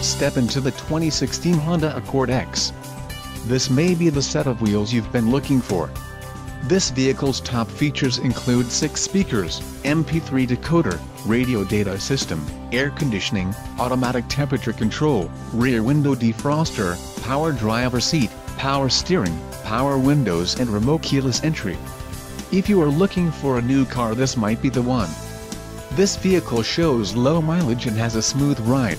Step into the 2016 Honda Accord EX. This may be the set of wheels you've been looking for. This vehicle's top features include 6 speakers, MP3 decoder, radio data system, air conditioning, automatic temperature control, rear window defroster, power driver seat, power steering, power windows and remote keyless entry. If you are looking for a new car this might be the one. This vehicle shows low mileage and has a smooth ride.